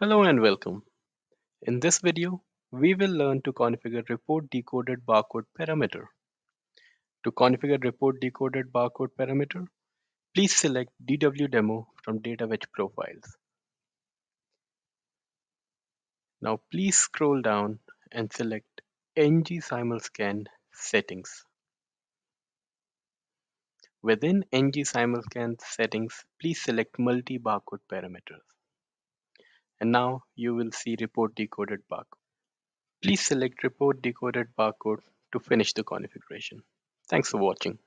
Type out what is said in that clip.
Hello and welcome. In this video, we will learn to configure report decoded barcode parameter. To configure report decoded barcode parameter, please select DW demo from DataWedge profiles. Now please scroll down and select ng simulscan settings. Within ng simulscan settings, please select multi barcode parameters and now you will see report decoded barcode. Please select report decoded barcode to finish the configuration. Thanks for watching.